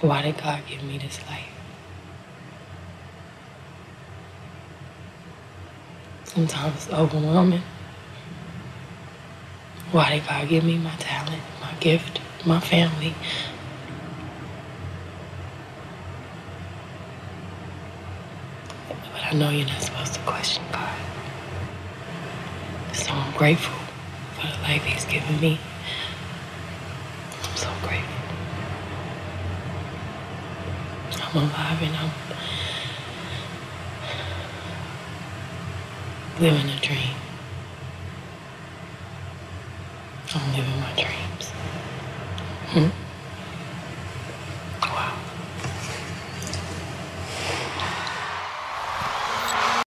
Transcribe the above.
Why did God give me this life? Sometimes it's overwhelming. Why did God give me my talent, my gift, my family? But I know you're not supposed to question God. So I'm grateful for the life He's given me. I'm so grateful. I'm alive and I'm living a dream. I'm living my dreams. Hmm?